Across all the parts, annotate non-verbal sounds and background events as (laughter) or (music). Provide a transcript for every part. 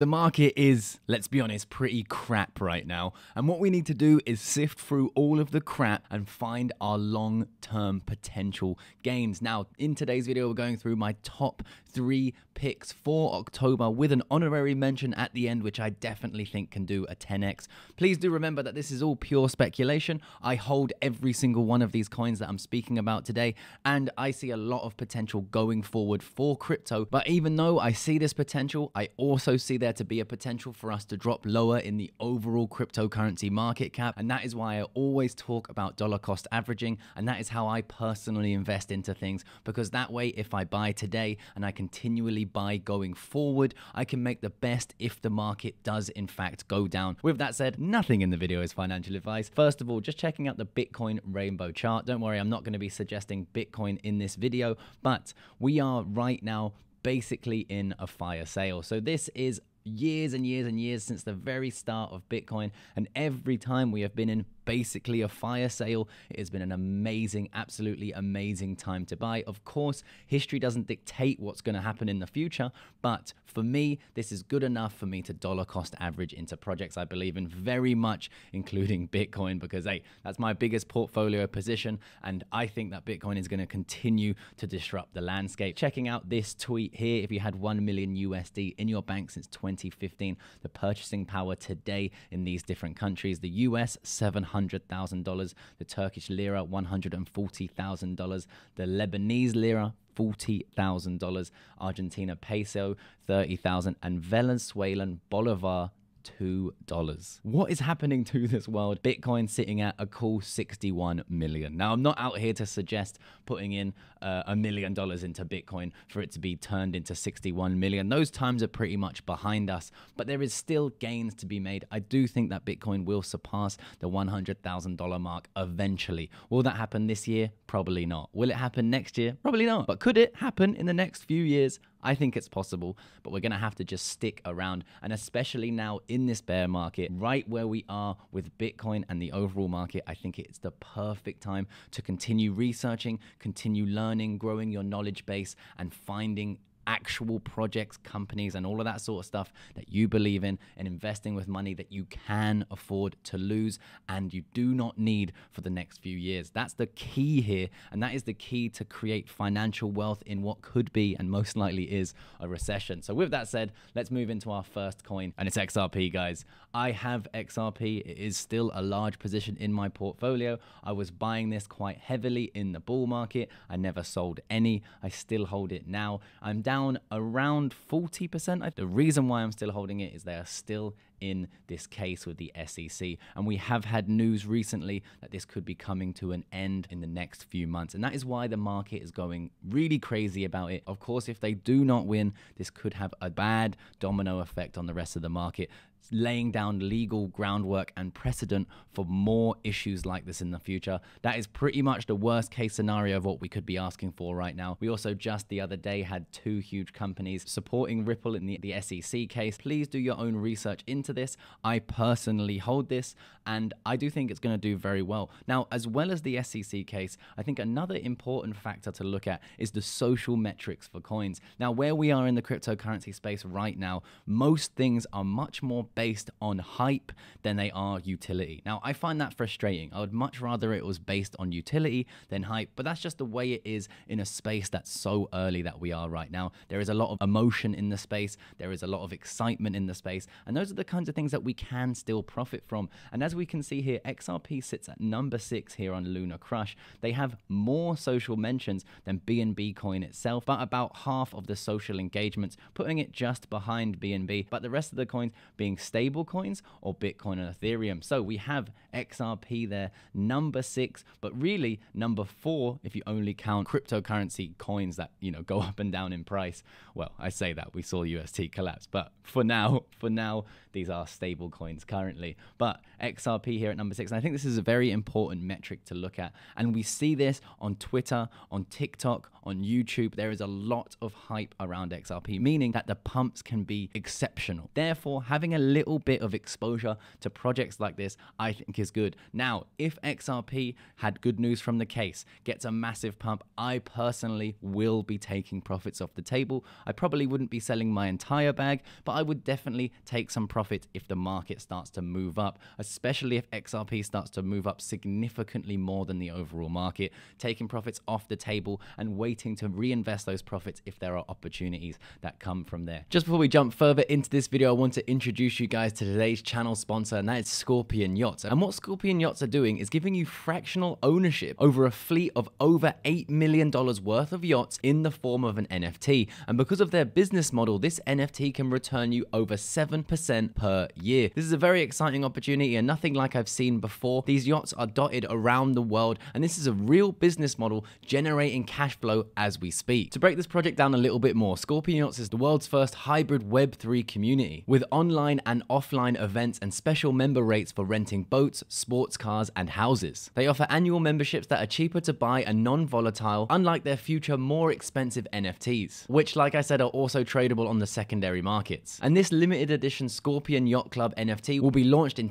The market is, let's be honest, pretty crap right now. And what we need to do is sift through all of the crap and find our long term potential gains. Now, in today's video, we're going through my top three picks for October with an honorary mention at the end, which I definitely think can do a 10x. Please do remember that this is all pure speculation. I hold every single one of these coins that I'm speaking about today, and I see a lot of potential going forward for crypto. But even though I see this potential, I also see there to be a potential for us to drop lower in the overall cryptocurrency market cap. And that is why I always talk about dollar cost averaging. And that is how I personally invest into things because that way, if I buy today and I continually buy going forward, I can make the best if the market does in fact go down. With that said, nothing in the video is financial advice. First of all, just checking out the Bitcoin rainbow chart. Don't worry, I'm not going to be suggesting Bitcoin in this video, but we are right now basically in a fire sale. So this is years and years and years since the very start of Bitcoin. And every time we have been in basically a fire sale. It has been an amazing, absolutely amazing time to buy. Of course, history doesn't dictate what's going to happen in the future, but for me, this is good enough for me to dollar cost average into projects I believe in very much, including Bitcoin, because hey, that's my biggest portfolio position. And I think that Bitcoin is going to continue to disrupt the landscape. Checking out this tweet here, if you had 1 million USD in your bank since 2015, the purchasing power today in these different countries, the US, 700 $100,000, the Turkish lira $140,000, the Lebanese lira $40,000, Argentina peso 30,000 and Venezuelan bolivar $2. What is happening to this world? Bitcoin sitting at a cool 61 million. Now, I'm not out here to suggest putting in uh, a million dollars into Bitcoin for it to be turned into 61 million. Those times are pretty much behind us, but there is still gains to be made. I do think that Bitcoin will surpass the $100,000 mark eventually. Will that happen this year? Probably not. Will it happen next year? Probably not. But could it happen in the next few years? I think it's possible, but we're going to have to just stick around. And especially now in this bear market, right where we are with Bitcoin and the overall market, I think it's the perfect time to continue researching, continue learning, growing your knowledge base, and finding actual projects, companies, and all of that sort of stuff that you believe in and investing with money that you can afford to lose and you do not need for the next few years. That's the key here. And that is the key to create financial wealth in what could be and most likely is a recession. So, with that said, let's move into our first coin, and it's XRP, guys. I have XRP, it is still a large position in my portfolio. I was buying this quite heavily in the bull market. I never sold any. I still hold it now. I'm down down around 40%. The reason why I'm still holding it is they are still in this case with the SEC. And we have had news recently that this could be coming to an end in the next few months. And that is why the market is going really crazy about it. Of course, if they do not win, this could have a bad domino effect on the rest of the market laying down legal groundwork and precedent for more issues like this in the future. That is pretty much the worst case scenario of what we could be asking for right now. We also just the other day had two huge companies supporting Ripple in the, the SEC case. Please do your own research into into this. I personally hold this, and I do think it's going to do very well. Now, as well as the SEC case, I think another important factor to look at is the social metrics for coins. Now, where we are in the cryptocurrency space right now, most things are much more based on hype than they are utility. Now, I find that frustrating. I would much rather it was based on utility than hype, but that's just the way it is in a space that's so early that we are right now. There is a lot of emotion in the space, there is a lot of excitement in the space, and those are the kinds of things that we can still profit from. And as we can see here, XRP sits at number six here on Lunar Crush. They have more social mentions than BNB coin itself, but about half of the social engagements, putting it just behind BNB, but the rest of the coins being stable coins or Bitcoin and Ethereum. So we have XRP there, number six, but really number four if you only count cryptocurrency coins that, you know, go (laughs) up and down in price. Well, I say that we saw UST collapse, but for now, for now, these these are stable coins currently. But XRP here at number six, and I think this is a very important metric to look at. And we see this on Twitter, on TikTok, on YouTube. There is a lot of hype around XRP, meaning that the pumps can be exceptional. Therefore, having a little bit of exposure to projects like this, I think is good. Now, if XRP had good news from the case, gets a massive pump, I personally will be taking profits off the table. I probably wouldn't be selling my entire bag, but I would definitely take some profit if the market starts to move up, especially if XRP starts to move up significantly more than the overall market, taking profits off the table and waiting to reinvest those profits if there are opportunities that come from there. Just before we jump further into this video, I want to introduce you guys to today's channel sponsor, and that is Scorpion Yachts. And what Scorpion Yachts are doing is giving you fractional ownership over a fleet of over $8 million worth of yachts in the form of an NFT. And because of their business model, this NFT can return you over 7% per year. This is a very exciting opportunity and nothing like I've seen before. These yachts are dotted around the world, and this is a real business model generating cash flow as we speak. To break this project down a little bit more, Scorpion Yachts is the world's first hybrid Web3 community with online and offline events and special member rates for renting boats, sports cars, and houses. They offer annual memberships that are cheaper to buy and non volatile, unlike their future more expensive NFTs, which, like I said, are also tradable on the secondary markets. And this limited edition Scorpion Yacht Club NFT will be launched in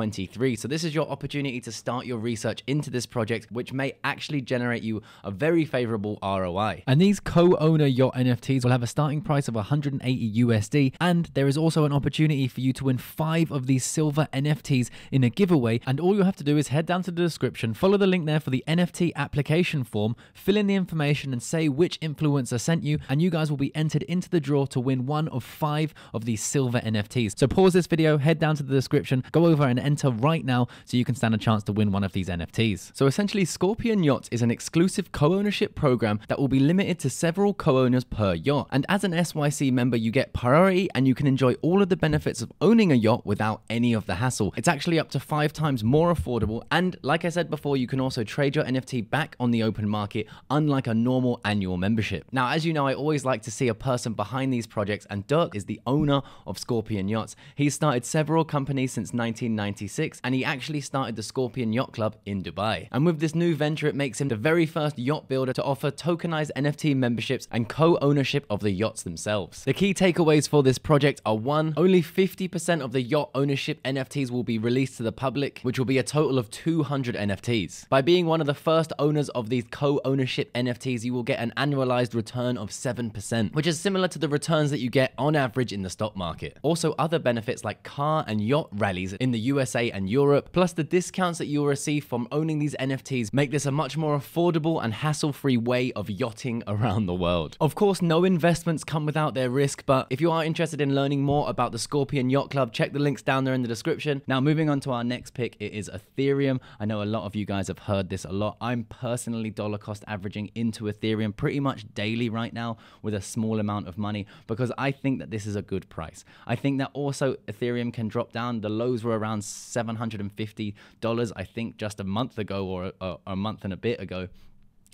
2023. So, this is your opportunity to start your research into this project, which may actually generate you a very favorable ROI. And these co owner your NFTs will have a starting price of 180 USD, and there is also an opportunity for you to win five of these silver NFTs in a giveaway. And all you have to do is head down to the description, follow the link there for the NFT application form, fill in the information, and say which influencer sent you, and you guys will be entered into the draw to win one of five of these silver NFTs. So pause this video, head down to the description, go over and enter right now so you can stand a chance to win one of these NFTs. So essentially, Scorpion Yachts is an exclusive co ownership program that will be limited to several co owners per yacht. And as an SYC member, you get priority and you can enjoy all of the benefits of owning a yacht without any of the hassle. It's actually up to five times more affordable. And like I said before, you can also trade your NFT back on the open market, unlike a normal annual membership. Now, as you know, I always like to see a person behind these projects, and Dirk is the owner of Scorpion Yachts. He's started several companies since 1996, and he actually started the Scorpion Yacht Club in Dubai. And with this new venture, it makes him the very first yacht builder to offer tokenized NFT memberships and co ownership of the yachts themselves. The key takeaways for this project are one, only 50% of the yacht ownership NFTs will be released to the public, which will be a total of 200 NFTs. By being one of the first owners of these co ownership NFTs, you will get an annualized return of 7%, which is similar to the returns that you get on average in the stock market. Also, other benefits like car and yacht rallies in the USA and Europe, plus the discounts that you'll receive from owning these NFTs, make this a much more affordable and hassle free way of yachting around the world. Of course, no investments come without their risk, but if you are interested in learning more about the Scorpion Yacht Club, check the links down there in the description. Now, moving on to our next pick, it is Ethereum. I know a lot of you guys have heard this a lot. I'm personally dollar cost averaging into Ethereum pretty much daily right now with a small amount of money because I think that this is a good price. I think that also Ethereum can drop down. The lows were around $750, I think, just a month ago or a, a month and a bit ago.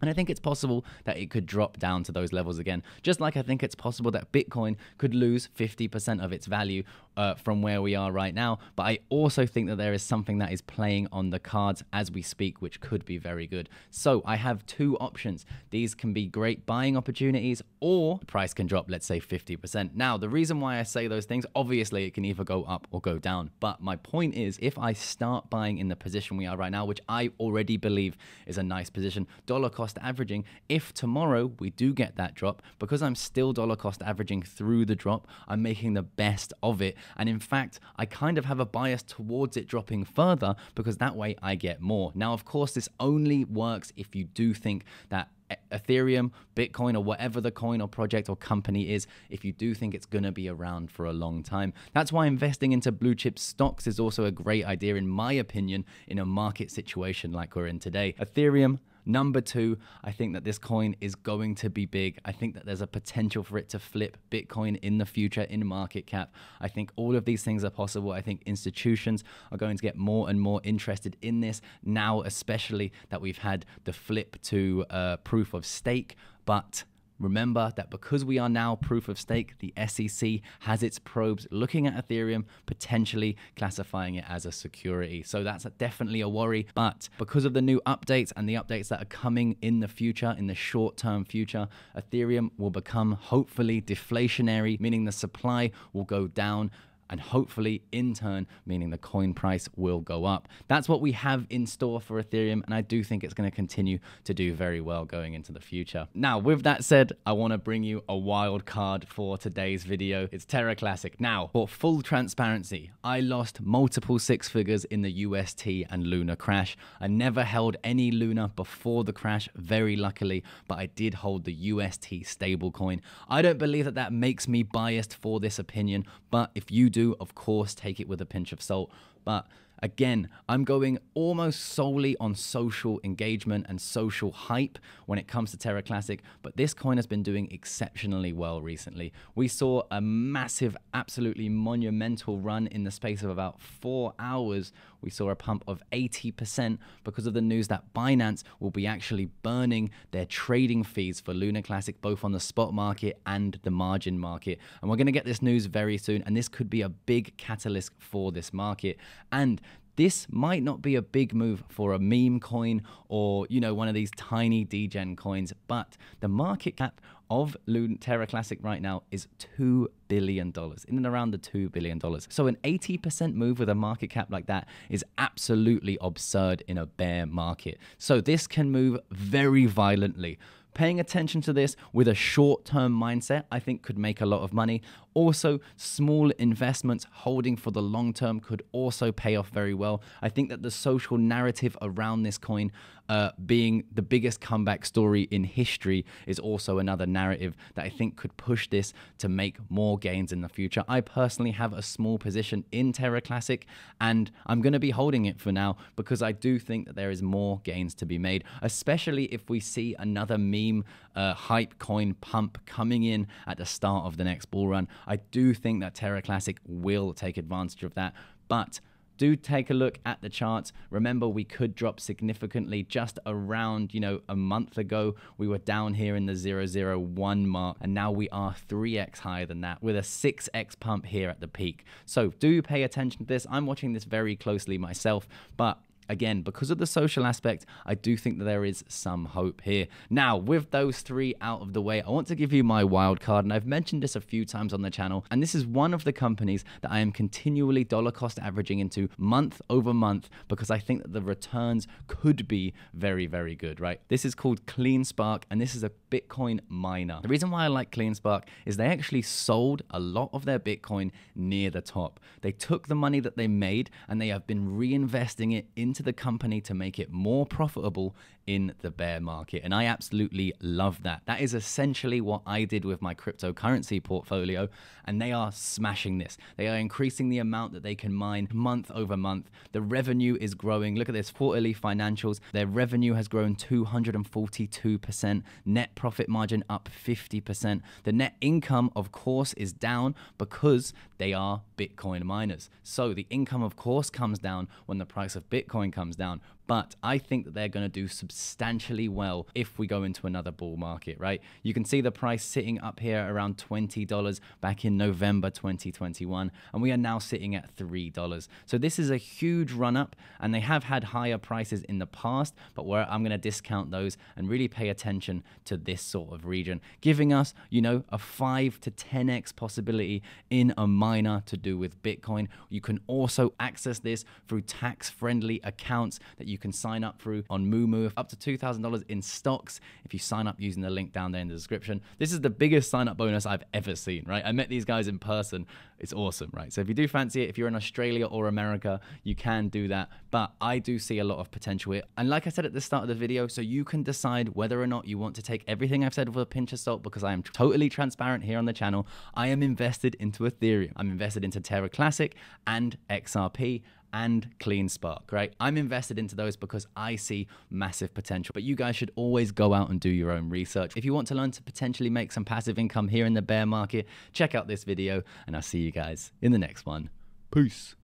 And I think it's possible that it could drop down to those levels again. Just like I think it's possible that Bitcoin could lose 50% of its value uh, from where we are right now. But I also think that there is something that is playing on the cards as we speak, which could be very good. So I have two options. These can be great buying opportunities, or the price can drop, let's say 50%. Now, the reason why I say those things, obviously, it can either go up or go down. But my point is, if I start buying in the position we are right now, which I already believe is a nice position, dollar cost averaging, if tomorrow we do get that drop, because I'm still dollar cost averaging through the drop, I'm making the best of it and in fact, I kind of have a bias towards it dropping further because that way I get more. Now, of course, this only works if you do think that Ethereum, Bitcoin, or whatever the coin or project or company is, if you do think it's going to be around for a long time. That's why investing into blue chip stocks is also a great idea, in my opinion, in a market situation like we're in today. Ethereum, Number two, I think that this coin is going to be big. I think that there's a potential for it to flip Bitcoin in the future in market cap. I think all of these things are possible. I think institutions are going to get more and more interested in this now, especially that we've had the flip to uh, proof of stake. But remember that because we are now proof of stake, the SEC has its probes looking at Ethereum, potentially classifying it as a security. So that's definitely a worry. But because of the new updates and the updates that are coming in the future, in the short term future, Ethereum will become hopefully deflationary, meaning the supply will go down and hopefully in turn meaning the coin price will go up. That's what we have in store for Ethereum and I do think it's going to continue to do very well going into the future. Now with that said, I want to bring you a wild card for today's video. It's Terra Classic. Now for full transparency, I lost multiple six figures in the UST and Luna crash. I never held any Luna before the crash, very luckily, but I did hold the UST stablecoin. I don't believe that that makes me biased for this opinion, but if you do do, of course, take it with a pinch of salt. But Again, I'm going almost solely on social engagement and social hype when it comes to Terra Classic, but this coin has been doing exceptionally well recently. We saw a massive, absolutely monumental run in the space of about four hours. We saw a pump of 80% because of the news that Binance will be actually burning their trading fees for Luna Classic, both on the spot market and the margin market. And we're going to get this news very soon, and this could be a big catalyst for this market. And this might not be a big move for a meme coin or, you know, one of these tiny degen coins, but the market cap of Terra Classic right now is $2 billion, in and around the $2 billion. So an 80% move with a market cap like that is absolutely absurd in a bear market. So this can move very violently. Paying attention to this with a short term mindset, I think, could make a lot of money. Also, small investments holding for the long term could also pay off very well. I think that the social narrative around this coin uh, being the biggest comeback story in history is also another narrative that I think could push this to make more gains in the future. I personally have a small position in Terra Classic and I'm going to be holding it for now because I do think that there is more gains to be made, especially if we see another meme uh, hype coin pump coming in at the start of the next bull run. I do think that Terra Classic will take advantage of that. But do take a look at the charts. Remember, we could drop significantly just around, you know, a month ago. We were down here in the 001 mark, and now we are 3x higher than that with a 6x pump here at the peak. So do pay attention to this. I'm watching this very closely myself, but again, because of the social aspect, I do think that there is some hope here. Now, with those three out of the way, I want to give you my wild card, and I've mentioned this a few times on the channel, and this is one of the companies that I am continually dollar cost averaging into month over month because I think that the returns could be very, very good, right? This is called CleanSpark, and this is a Bitcoin miner. The reason why I like CleanSpark is they actually sold a lot of their Bitcoin near the top. They took the money that they made and they have been reinvesting it into the company to make it more profitable in the bear market. And I absolutely love that. That is essentially what I did with my cryptocurrency portfolio. And they are smashing this. They are increasing the amount that they can mine month over month. The revenue is growing. Look at this quarterly financials. Their revenue has grown 242%, net profit margin up 50%. The net income, of course, is down because they are Bitcoin miners. So the income, of course, comes down when the price of Bitcoin comes down but I think that they're going to do substantially well if we go into another bull market, right? You can see the price sitting up here around $20 back in November 2021, and we are now sitting at $3. So this is a huge run up, and they have had higher prices in the past, but where I'm going to discount those and really pay attention to this sort of region, giving us, you know, a 5 to 10x possibility in a miner to do with Bitcoin. You can also access this through tax friendly accounts that you you can sign up through on Moomoo, up to $2,000 in stocks if you sign up using the link down there in the description. This is the biggest sign up bonus I've ever seen, right? I met these guys in person. It's awesome, right? So if you do fancy it, if you're in Australia or America, you can do that. But I do see a lot of potential here. And like I said at the start of the video, so you can decide whether or not you want to take everything I've said with a pinch of salt because I am totally transparent here on the channel. I am invested into Ethereum. I'm invested into Terra Classic and XRP and CleanSpark, right? I'm invested into those because I see massive potential. But you guys should always go out and do your own research. If you want to learn to potentially make some passive income here in the bear market, check out this video and I'll see you guys in the next one. Peace.